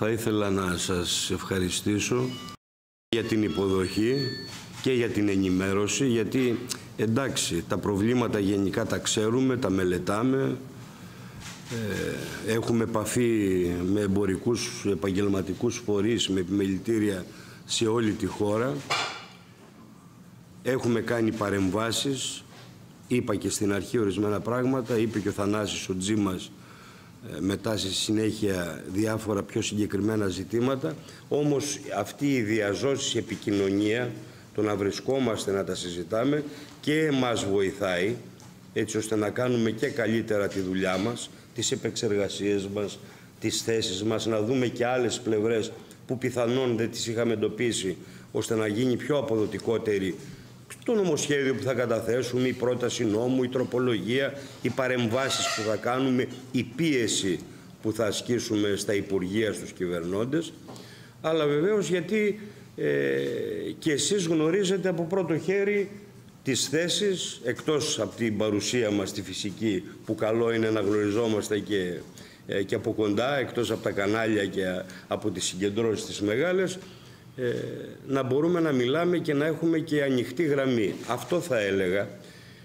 Θα ήθελα να σας ευχαριστήσω για την υποδοχή και για την ενημέρωση, γιατί εντάξει, τα προβλήματα γενικά τα ξέρουμε, τα μελετάμε, ε, έχουμε επαφή με εμπορικούς, επαγγελματικούς φορείς, με επιμελητήρια σε όλη τη χώρα. Έχουμε κάνει παρεμβάσεις, είπα και στην αρχή ορισμένα πράγματα, είπε και ο Θανάσης ο Τζίμας ε, μετά στη συνέχεια διάφορα πιο συγκεκριμένα ζητήματα. Όμως αυτή η διαζώση επικοινωνία, το να βρισκόμαστε να τα συζητάμε και μας βοηθάει έτσι ώστε να κάνουμε και καλύτερα τη δουλειά μας, τις επεξεργασίες μας, τις θέσεις μας, να δούμε και άλλες πλευρές που πιθανόν δεν τις είχαμε εντοπίσει, ώστε να γίνει πιο αποδοτικότερη το νομοσχέδιο που θα καταθέσουμε, η πρόταση νόμου, η τροπολογία, οι παρεμβάσεις που θα κάνουμε, η πίεση που θα ασκήσουμε στα Υπουργεία, στους κυβερνώντες, αλλά βεβαίως γιατί ε, και εσείς γνωρίζετε από πρώτο χέρι τις θέσεις, εκτός από την παρουσία μας στη φυσική, που καλό είναι να γνωριζόμαστε και, ε, και από κοντά, εκτός από τα κανάλια και από τις συγκεντρώσεις τις μεγάλες, ε, να μπορούμε να μιλάμε και να έχουμε και ανοιχτή γραμμή. Αυτό θα έλεγα.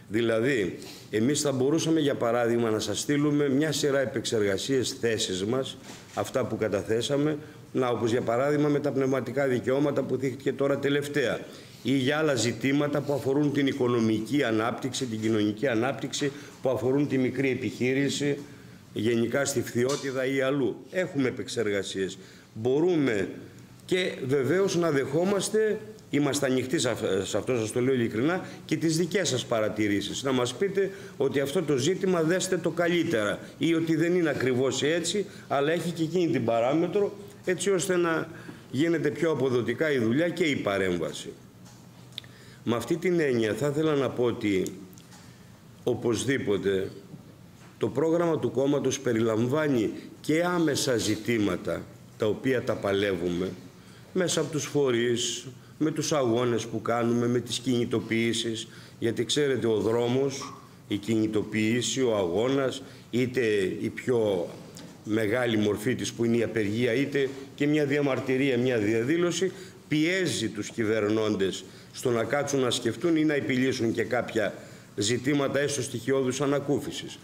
Δηλαδή, εμείς θα μπορούσαμε για παράδειγμα να σας στείλουμε μια σειρά επεξεργασίες θέσεις μας, αυτά που καταθέσαμε, να όπως για παράδειγμα με τα πνευματικά δικαιώματα που δείχτηκε τώρα τελευταία ή για άλλα ζητήματα που αφορούν την οικονομική ανάπτυξη, την κοινωνική ανάπτυξη, που αφορούν τη μικρή επιχείρηση, γενικά στη φθιότητα ή αλλού. Έχουμε επεξεργασίες. Μπορούμε και βεβαίως να δεχόμαστε, είμαστε ανοιχτοί σε αυτό, σας το λέω ειλικρινά, και τις δικές σας παρατηρήσεις. Να μας πείτε ότι αυτό το ζήτημα δέστε το καλύτερα ή ότι δεν είναι ακριβώς έτσι, αλλά έχει και εκείνη την παράμετρο, έτσι ώστε να γίνεται πιο αποδοτικά η δουλειά και η παρέμβαση. Με αυτή την έννοια θα ήθελα να πω ότι οπωσδήποτε το πρόγραμμα του κόμματος περιλαμβάνει και άμεσα ζητήματα τα οποία τα παλεύουμε μέσα από τους φορείς, με τους αγώνες που κάνουμε, με τις κινητοποιήσεις, γιατί ξέρετε ο δρόμος, η κινητοποίηση, ο αγώνας, είτε η πιο μεγάλη μορφή της που είναι η απεργία, είτε και μια διαμαρτυρία, μια διαδήλωση, πιέζει τους κυβερνώντες στο να κάτσουν να σκεφτούν ή να επιλύσουν και κάποια ζητήματα έστω στοιχειώδους ανακούφισης.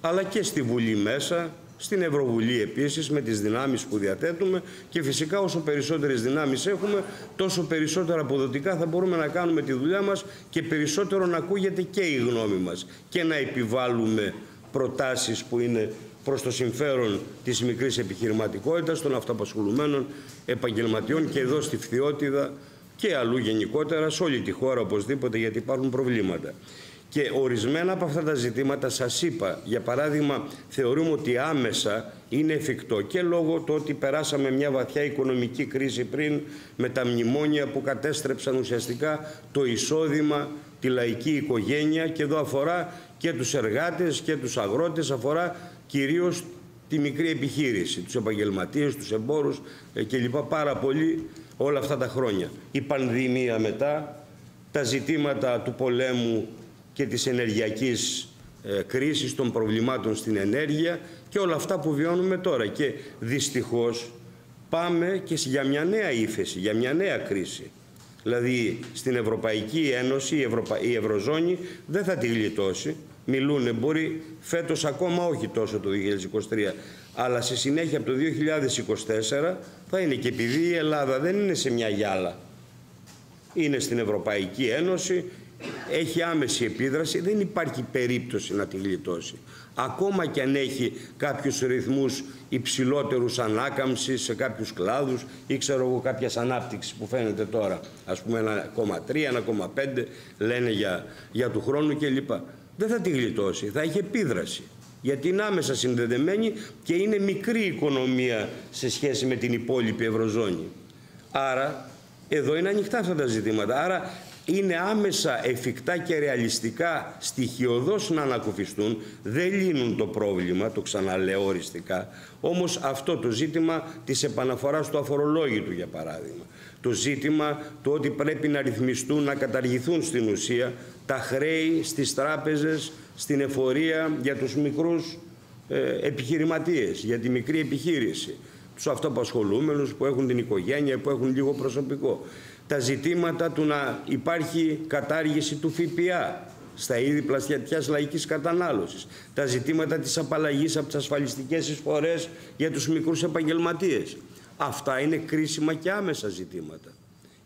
Αλλά και στη Βουλή μέσα στην Ευρωβουλή επίσης με τις δυνάμεις που διαθέτουμε και φυσικά όσο περισσότερες δυνάμεις έχουμε τόσο περισσότερα αποδοτικά θα μπορούμε να κάνουμε τη δουλειά μας και περισσότερο να ακούγεται και η γνώμη μας και να επιβάλλουμε προτάσεις που είναι προς το συμφέρον της μικρής επιχειρηματικότητας, των αυτοαπασχολουμένων επαγγελματιών και εδώ στη Φθιώτιδα και αλλού γενικότερα, σε όλη τη χώρα οπωσδήποτε, γιατί υπάρχουν προβλήματα. Και ορισμένα από αυτά τα ζητήματα σας είπα, για παράδειγμα θεωρούμε ότι άμεσα είναι εφικτό και λόγω του ότι περάσαμε μια βαθιά οικονομική κρίση πριν με τα μνημόνια που κατέστρεψαν ουσιαστικά το εισόδημα, τη λαϊκή οικογένεια και εδώ αφορά και τους εργάτες και τους αγρότες, αφορά κυρίως τη μικρή επιχείρηση, τους επαγγελματίες, τους εμπόρους ε, και λοιπά πάρα πολύ όλα αυτά τα χρόνια. Η πανδημία μετά, τα ζητήματα του πολέμου και της ενεργειακής ε, κρίσης, των προβλημάτων στην ενέργεια και όλα αυτά που βιώνουμε τώρα. Και δυστυχώς πάμε και για μια νέα ύφεση, για μια νέα κρίση. Δηλαδή στην Ευρωπαϊκή Ένωση, η, Ευρωπα... η Ευρωζώνη δεν θα τη γλιτώσει. Μιλούν, μπορεί φέτος ακόμα όχι τόσο το 2023, αλλά στη συνέχεια από το 2024 θα είναι και επειδή η Ελλάδα δεν είναι σε μια γυάλα. Είναι στην Ευρωπαϊκή Ένωση, έχει άμεση επίδραση, δεν υπάρχει περίπτωση να τη γλιτώσει. Ακόμα και αν έχει κάποιους ρυθμούς υψηλότερους ανάκαμψης σε κάποιους κλάδους ή ξέρω εγώ κάποιας ανάπτυξης που φαίνεται τώρα, ας πούμε 1,3, 1,5 λένε για, για του χρόνου κλπ. Δεν θα τη γλιτώσει, θα έχει επίδραση. Γιατί είναι άμεσα συνδεδεμένη και είναι μικρή οικονομία σε σχέση με την υπόλοιπη Ευρωζώνη. Άρα, εδώ είναι ανοιχτά αυτά τα ζητήματα. Άρα είναι άμεσα εφικτά και ρεαλιστικά στοιχειοδός να ανακουφιστούν, δεν λύνουν το πρόβλημα, το ξαναλέω οριστικά, όμως αυτό το ζήτημα της επαναφοράς του αφορολόγητου για παράδειγμα, το ζήτημα το ότι πρέπει να ρυθμιστούν, να καταργηθούν στην ουσία τα χρέη στις τράπεζες, στην εφορία για τους μικρούς ε, επιχειρηματίες, για τη μικρή επιχείρηση, τους αυτοπασχολούμενους που έχουν την οικογένεια, που έχουν λίγο προσωπικό. Τα ζητήματα του να υπάρχει κατάργηση του ΦΠΑ στα είδη πλαστιατιάς λαϊκής κατανάλωσης. Τα ζητήματα της απαλλαγής από τις ασφαλιστικές εισφορές για τους μικρούς επαγγελματίες. Αυτά είναι κρίσιμα και άμεσα ζητήματα.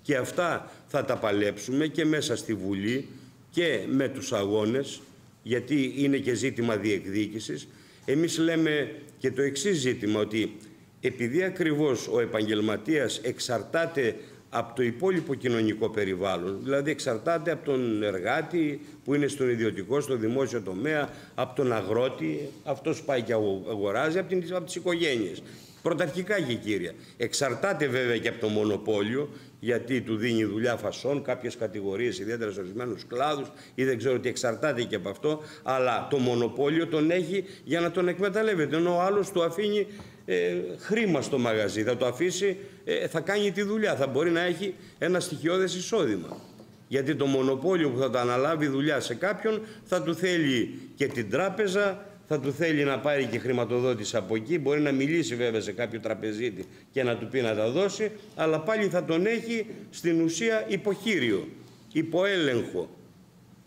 Και αυτά θα τα παλέψουμε και μέσα στη Βουλή και με τους αγώνες, γιατί είναι και ζήτημα διεκδίκησης. Εμείς λέμε και το εξής ζήτημα, ότι επειδή ακριβώς ο επαγγελματίας εξαρτάται από το υπόλοιπο κοινωνικό περιβάλλον, δηλαδή εξαρτάται από τον εργάτη που είναι στον ιδιωτικό, στο δημόσιο τομέα, από τον αγρότη, αυτός πάει και αγοράζει, από, την, από τις οικογένειες. Πρωταρχικά και κύρια. Εξαρτάται βέβαια και από το μονοπόλιο, γιατί του δίνει δουλειά φασών, κάποιες κατηγορίες, ιδιαίτερα σε ορισμένους κλάδους, ή δεν ξέρω τι εξαρτάται και από αυτό, αλλά το μονοπόλιο τον έχει για να τον εκμεταλλεύεται. Ενώ ο άλλος του αφήνει ε, χρήμα στο μαγαζί, θα το αφήσει, ε, θα κάνει τη δουλειά, θα μπορεί να έχει ένα στοιχειώδες εισόδημα. Γιατί το μονοπόλιο που θα το αναλάβει δουλειά σε κάποιον θα του θέλει και την τράπεζα, θα του θέλει να πάρει και χρηματοδότηση από εκεί. Μπορεί να μιλήσει βέβαια σε κάποιο τραπεζίτη και να του πει να τα δώσει, αλλά πάλι θα τον έχει στην ουσία υποχείριο, υποέλεγχο.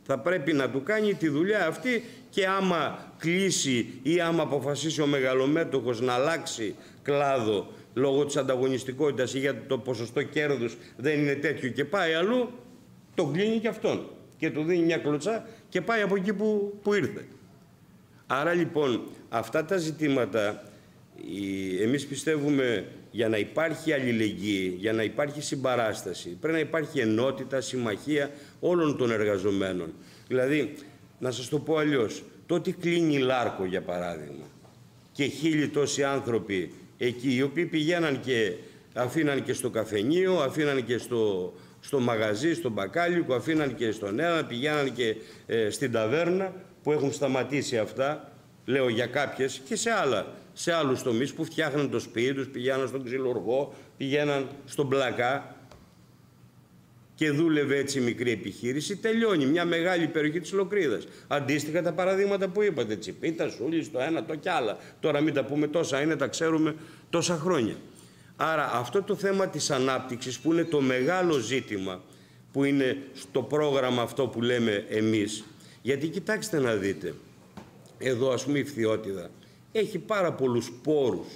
Θα πρέπει να του κάνει τη δουλειά αυτή και άμα κλείσει ή άμα αποφασίσει ο μεγαλομέτωχος να αλλάξει κλάδο λόγω της ανταγωνιστικότητας ή για το ποσοστό κέρδους δεν είναι τέτοιο και πάει αλλού, τον κλείνει και αυτόν και του δίνει μια κλωτσά και πάει από εκεί που, που ήρθε. Άρα λοιπόν αυτά τα ζητήματα εμείς πιστεύουμε για να υπάρχει αλληλεγγύη, για να υπάρχει συμπαράσταση, πρέπει να υπάρχει ενότητα, συμμαχία όλων των εργαζομένων. Δηλαδή, να σας το πω αλλιώς, το ότι κλείνει η Λάρκο για παράδειγμα και χίλιοι τόσοι άνθρωποι εκεί οι οποίοι πηγαίναν και αφήναν και στο καφενείο, αφήναν και στο, στο μαγαζί, στο μπακάλικο, αφήναν και στον ένα, πηγαίναν και ε, στην ταβέρνα που έχουν σταματήσει αυτά, λέω για κάποιες και σε άλλα, σε άλλους τομείς που φτιάχναν το σπίτι τους, πηγαίναν στον ξυλοργό, πηγαίναν στον πλακά και δούλευε έτσι η μικρή επιχείρηση, τελειώνει μια μεγάλη περιοχή της Λοκρίδας. Αντίστοιχα τα παραδείγματα που είπατε, Τσιπίτα, Σούλης, το ένα, το κι άλλα. Τώρα μην τα πούμε τόσα είναι, τα ξέρουμε τόσα χρόνια. Άρα αυτό το θέμα της ανάπτυξης που είναι το μεγάλο ζήτημα που είναι στο πρόγραμμα αυτό που λέμε εμείς, γιατί κοιτάξτε να δείτε, εδώ ας πούμε η Φθιώτιδα έχει πάρα πολλούς πόρους,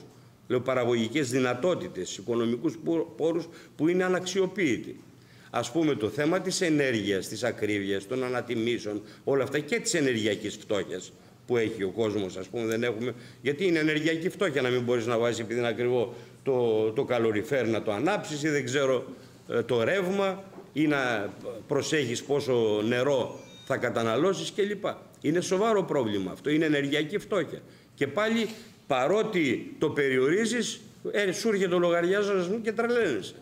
λέω παραγωγικές δυνατότητες, οικονομικούς πόρους που είναι αναξιοποιητοί. Ας πούμε το θέμα της ενέργειας, της ακρίβειας, των ανατιμήσεων, όλα αυτά και της ενεργειακής φτώχειας που έχει ο κόσμος, ας πούμε, δεν έχουμε. Γιατί είναι ενεργειακή φτώχεια να μην μπορείς να βάζεις επειδή είναι ακριβό το, το καλοριφέρ να το ανάψεις ή δεν ξέρω ε, το ρεύμα ή να προσέχεις πόσο νερό θα καταναλώσεις κλπ. Είναι σοβαρό πρόβλημα αυτό. Είναι ενεργειακή φτώχεια. Και πάλι παρότι το περιορίζεις, ε, σου έρχεται ο λογαριασμός και τρελαίνεσαι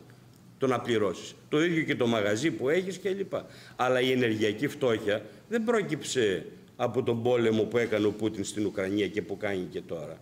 το να πληρώσεις. Το ίδιο και το μαγαζί που έχεις κλπ. Αλλά η ενεργειακή φτώχεια δεν πρόκυψε από τον πόλεμο που έκανε ο Πούτιν στην Ουκρανία και που κάνει και τώρα.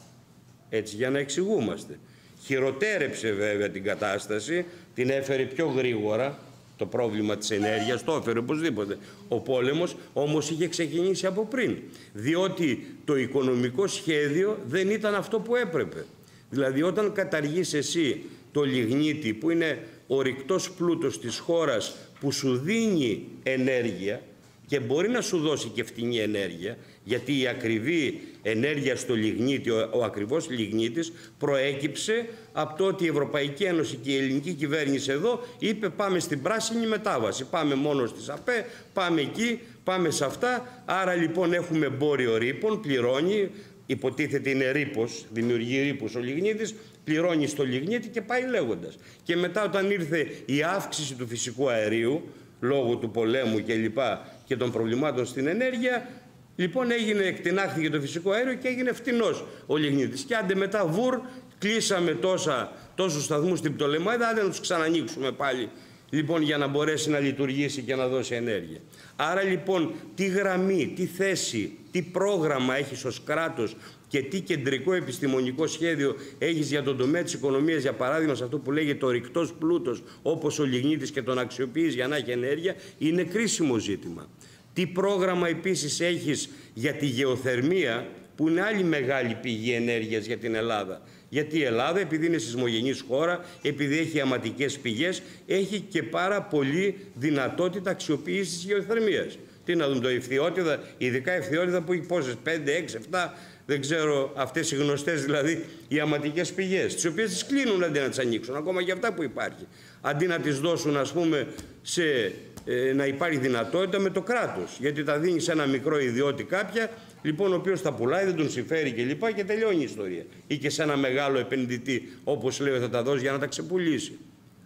Έτσι για να εξηγούμαστε. Χειροτέρεψε βέβαια την κατάσταση, την έφερε πιο γρήγορα το πρόβλημα της ενέργειας, το έφερε οπωσδήποτε. Ο πόλεμος όμως είχε ξεκινήσει από πριν, διότι το οικονομικό σχέδιο δεν ήταν αυτό που έπρεπε. Δηλαδή όταν καταργείς εσύ το λιγνίτη που είναι ο ρηκτός πλούτος της χώρας που σου δίνει ενέργεια και μπορεί να σου δώσει και φτηνή ενέργεια, γιατί η ακριβή ενέργεια στο λιγνίτη, ο, ο ακριβώς λιγνίτης, προέκυψε από το ότι η Ευρωπαϊκή Ένωση και η ελληνική κυβέρνηση εδώ είπε πάμε στην πράσινη μετάβαση, πάμε μόνο στις ΑΠΕ, πάμε εκεί, πάμε σε αυτά, άρα λοιπόν έχουμε εμπόριο ρήπων, πληρώνει, υποτίθεται είναι ρήπος, δημιουργεί ρήπους ο λιγνίτης, πληρώνει στο λιγνίτη και πάει λέγοντας. Και μετά όταν ήρθε η αύξηση του φυσικού αερίου, λόγω του πολέμου και λοιπά και των προβλημάτων στην ενέργεια, λοιπόν έγινε, εκτινάχθηκε το φυσικό αέριο και έγινε φτηνός ο λιγνίτης. Και άντε μετά βουρ, κλείσαμε τόσα, τόσους σταθμούς στην Πτολεμάιδα, άντε να τους ξανανοίξουμε πάλι λοιπόν για να μπορέσει να λειτουργήσει και να δώσει ενέργεια. Άρα λοιπόν τι γραμμή, τι θέση, τι πρόγραμμα έχεις ως κράτος και τι κεντρικό επιστημονικό σχέδιο έχεις για τον τομέα της οικονομίας, για παράδειγμα, σε αυτό που λέγεται ο ρηκτός πλούτος, όπως ο λιγνίτης και τον αξιοποιείς για να έχει ενέργεια, είναι κρίσιμο ζήτημα. Τι πρόγραμμα επίσης έχεις για τη γεωθερμία, που είναι άλλη μεγάλη πηγή ενέργειας για την Ελλάδα. Γιατί η Ελλάδα, επειδή είναι σεισμογενής χώρα, επειδή έχει αματικές πηγές, έχει και πάρα πολύ δυνατότητα αξιοποίησης της γεωθερμίας. Τι να δούμε το ευθυότητα, ειδικά ευθυότητα που έχει πόσες, 5, 6, 7, δεν ξέρω αυτές οι γνωστές δηλαδή οι αματικές πηγές, τις οποίες τις κλείνουν αντί να τις ανοίξουν, ακόμα και αυτά που υπάρχει. Αντί να τις δώσουν ας πούμε σε, ε, να υπάρχει δυνατότητα με το κράτος, γιατί τα δίνεις σε ένα μικρό ιδιώτη κάποια, λοιπόν ο οποίος τα πουλάει, δεν τον συμφέρει και λοιπά και τελειώνει η ιστορία. Ή και σε ένα μεγάλο επενδυτή, όπως λέω θα τα δώσει για να τα ξεπουλήσει.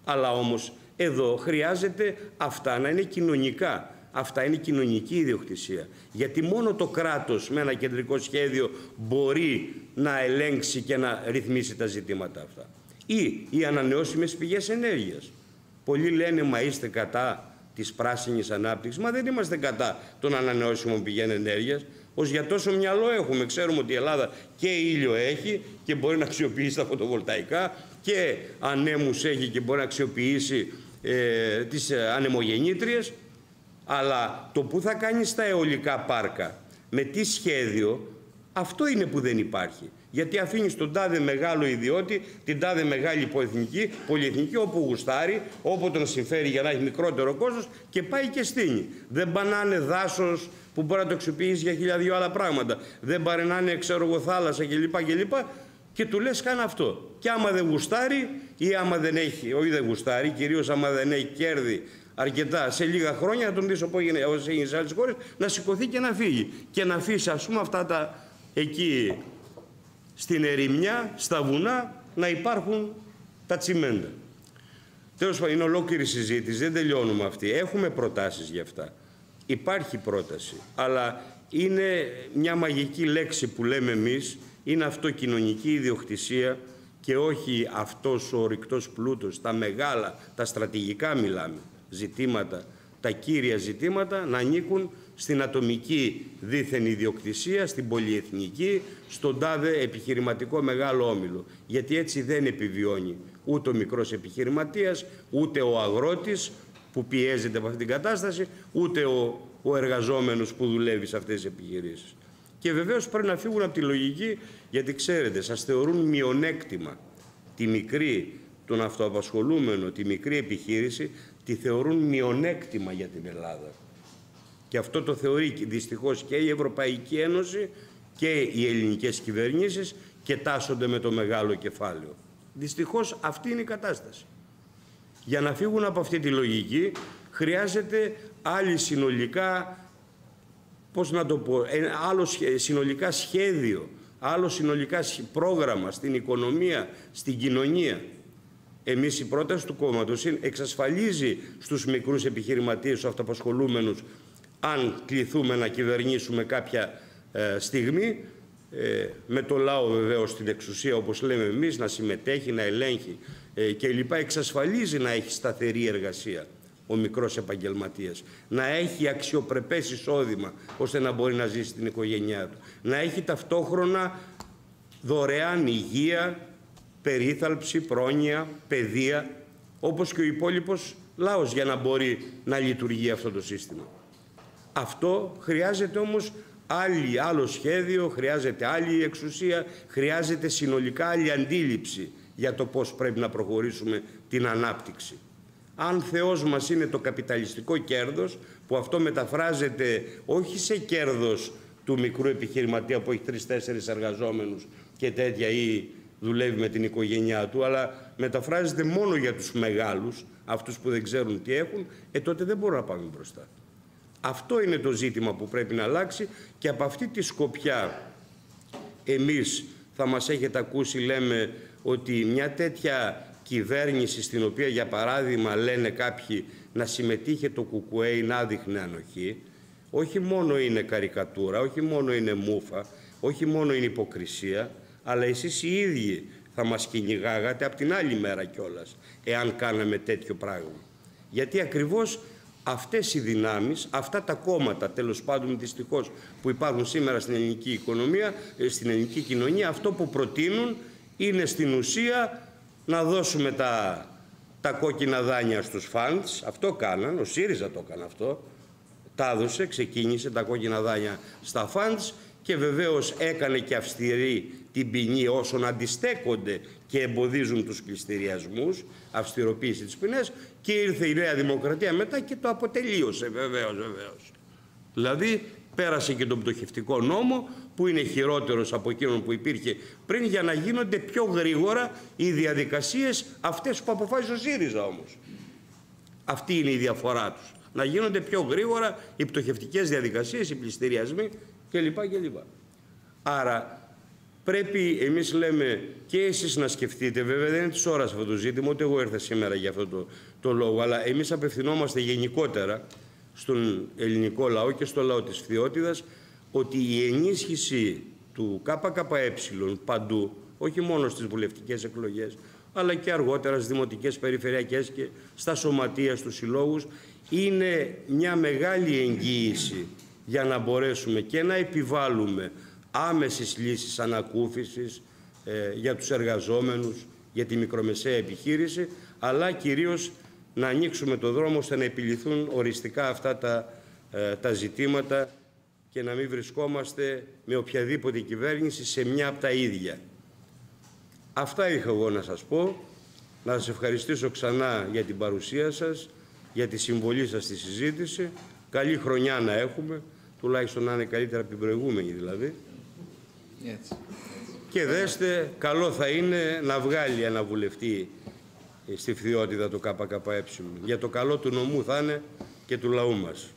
Αλλά όμως εδώ χρειάζεται αυτά να είναι κοινωνικά Αυτά είναι κοινωνική ιδιοκτησία. Γιατί μόνο το κράτος με ένα κεντρικό σχέδιο μπορεί να ελέγξει και να ρυθμίσει τα ζητήματα αυτά. Ή οι ανανεώσιμες πηγές ενέργειας. Πολλοί λένε μα είστε κατά της πράσινης ανάπτυξης. Μα δεν είμαστε κατά των ανανεώσιμων πηγών ενέργειας. Ως για τόσο μυαλό έχουμε. Ξέρουμε ότι η Ελλάδα και ήλιο έχει και μπορεί να αξιοποιήσει τα φωτοβολταϊκά και ανέμους έχει και μπορεί να αξιοποιήσει ε, τις ανεμογεννήτριες αλλά το που θα κάνεις στα αιωλικά πάρκα, με τι σχέδιο, αυτό είναι που δεν υπάρχει. Γιατί αφήνεις τον τάδε μεγάλο ιδιώτη, την τάδε μεγάλη πολυεθνική, πολυεθνική όπου γουστάρει, όπου τον συμφέρει για να έχει μικρότερο κόστος και πάει και στείνει. Δεν πανάνε δάσος που μπορεί να το αξιοποιήσει για χιλιάδιο άλλα πράγματα. Δεν παρενάνε, ξέρω εγώ, θάλασσα κλπ. κλπ. Και του λες κάνε αυτό. Και άμα δεν γουστάρει ή άμα δεν έχει, όχι δεν γουστάρει, κυρίως άμα δεν έχει κέρδη αρκετά σε λίγα χρόνια, να τον δεις όπως έγινε, έγινε σε άλλες χώρες, να σηκωθεί και να φύγει. Και να αφήσει ας πούμε αυτά τα εκεί στην ερημιά, στα βουνά, να υπάρχουν τα τσιμέντα. Τέλος πάντων, είναι ολόκληρη συζήτηση, δεν τελειώνουμε αυτή. Έχουμε προτάσεις για αυτά. Υπάρχει πρόταση, αλλά είναι μια μαγική λέξη που λέμε εμείς, είναι αυτό κοινωνική ιδιοκτησία και όχι αυτός ο ορυκτός πλούτος, τα μεγάλα, τα στρατηγικά μιλάμε ζητήματα, τα κύρια ζητήματα να ανήκουν στην ατομική δίθεν ιδιοκτησία, στην πολυεθνική, στον τάδε επιχειρηματικό μεγάλο όμιλο. Γιατί έτσι δεν επιβιώνει ούτε ο μικρός επιχειρηματίας, ούτε ο αγρότης που πιέζεται από αυτή την κατάσταση, ούτε ο, ο εργαζόμενος που δουλεύει σε αυτές τις επιχειρήσεις. Και βεβαίως πρέπει να φύγουν από τη λογική, γιατί ξέρετε, σας θεωρούν μειονέκτημα τη μικρή, τον αυτοαπασχολούμενο, τη μικρή επιχείρηση, τη θεωρούν μειονέκτημα για την Ελλάδα. Και αυτό το θεωρεί δυστυχώς και η Ευρωπαϊκή Ένωση και οι ελληνικές κυβερνήσεις και τάσσονται με το μεγάλο κεφάλαιο. Δυστυχώς αυτή είναι η κατάσταση. Για να φύγουν από αυτή τη λογική χρειάζεται άλλη συνολικά, πώς να το πω, άλλο συνολικά σχέδιο, άλλο συνολικά πρόγραμμα στην οικονομία, στην κοινωνία. Εμείς η πρόταση του κόμματος εξασφαλίζει στους μικρούς επιχειρηματίες, στους αυτοπασχολούμενους, αν κληθούμε να κυβερνήσουμε κάποια ε, στιγμή, ε, με το λαό βεβαίως στην εξουσία όπως λέμε εμείς, να συμμετέχει, να ελέγχει ε, και λοιπά, εξασφαλίζει να έχει σταθερή εργασία ο μικρός επαγγελματίας, να έχει αξιοπρεπές εισόδημα ώστε να μπορεί να ζήσει την οικογένειά του, να έχει ταυτόχρονα δωρεάν υγεία, περίθαλψη, πρόνοια, παιδεία, όπως και ο υπόλοιπος λαός για να μπορεί να λειτουργεί αυτό το σύστημα. Αυτό χρειάζεται όμως άλλη, άλλο σχέδιο, χρειάζεται άλλη εξουσία, χρειάζεται συνολικά άλλη αντίληψη για το πώς πρέπει να προχωρήσουμε την ανάπτυξη. Αν Θεός μας είναι το καπιταλιστικό κέρδος, που αυτό μεταφράζεται όχι σε κέρδος του μικρού επιχειρηματία που έχει τρεις-τέσσερις εργαζόμενους και τέτοια ή δουλεύει με την οικογένειά του, αλλά μεταφράζεται μόνο για τους μεγάλους, αυτούς που δεν ξέρουν τι έχουν, ε, τότε δεν μπορούμε να πάμε μπροστά. Αυτό είναι το ζήτημα που πρέπει να αλλάξει και από αυτή τη σκοπιά εμείς θα μας έχετε ακούσει λέμε ότι μια τέτοια κυβέρνηση στην οποία για παράδειγμα λένε κάποιοι να συμμετείχε το ΚΚΕ ή να δείχνει ανοχή, όχι μόνο είναι καρικατούρα, όχι μόνο είναι μούφα, όχι μόνο είναι υποκρισία, αλλά εσείς οι ίδιοι θα μας κυνηγάγατε από την άλλη μέρα κιόλας, εάν κάναμε τέτοιο πράγμα. Γιατί ακριβώς αυτές οι δυνάμεις, αυτά τα κόμματα τέλος πάντων δυστυχώς που υπάρχουν σήμερα στην ελληνική οικονομία, ε, στην ελληνική κοινωνία, αυτό που προτείνουν είναι στην ουσία να δώσουμε τα, τα κόκκινα δάνεια στους φαντς, αυτό κάναν, ο ΣΥΡΙΖΑ το έκανε αυτό, τα έδωσε, ξεκίνησε τα κόκκινα δάνεια στα φαντς και βεβαίως έκανε και αυστηρή την ποινή όσων αντιστέκονται και εμποδίζουν τους πληστηριασμούς, αυστηροποίηση της ποινές και ήρθε η Νέα Δημοκρατία μετά και το αποτελείωσε βεβαίως, βεβαίως. Δηλαδή πέρασε και τον πτωχευτικό νόμο που είναι χειρότερος από εκείνον που υπήρχε πριν για να γίνονται πιο γρήγορα οι διαδικασίες αυτές που αποφάσισε ο ΣΥΡΙΖΑ όμως. Αυτή είναι η διαφορά τους. Να γίνονται πιο γρήγορα οι πτωχευτικές διαδικασίες, οι πληστηριασμοί κλπ. κλπ. Άρα πρέπει εμείς λέμε και εσείς να σκεφτείτε, βέβαια δεν είναι της ώρας αυτό το ζήτημα, ούτε εγώ ήρθα σήμερα για αυτό το, το λόγο, αλλά εμείς απευθυνόμαστε γενικότερα στον ελληνικό λαό και στο λαό της Φθιώτιδας ότι η ενίσχυση του ΚΚΕ παντού, όχι μόνο στις βουλευτικές εκλογές, αλλά και αργότερα στις δημοτικές, περιφερειακές και στα σωματεία, στους συλλόγους, είναι μια μεγάλη εγγύηση για να μπορέσουμε και να επιβάλλουμε άμεσες λύσεις ανακούφισης ε, για τους εργαζόμενους, για τη μικρομεσαία επιχείρηση, αλλά κυρίως να ανοίξουμε το δρόμο ώστε να επιληθούν οριστικά αυτά τα, ε, τα ζητήματα και να μην βρισκόμαστε με οποιαδήποτε κυβέρνηση σε μια από τα ίδια. Αυτά είχα εγώ να σας πω. Να σας ευχαριστήσω ξανά για την παρουσία σας, για τη συμβολή σας στη συζήτηση. Καλή χρονιά να έχουμε, τουλάχιστον να είναι καλύτερα από την προηγούμενη δηλαδή. Έτσι. Και δέστε, καλό θα είναι να βγάλει ένα βουλευτή στη φθιότητα του ΚΚΕ. Για το καλό του νομού θα είναι και του λαού μας.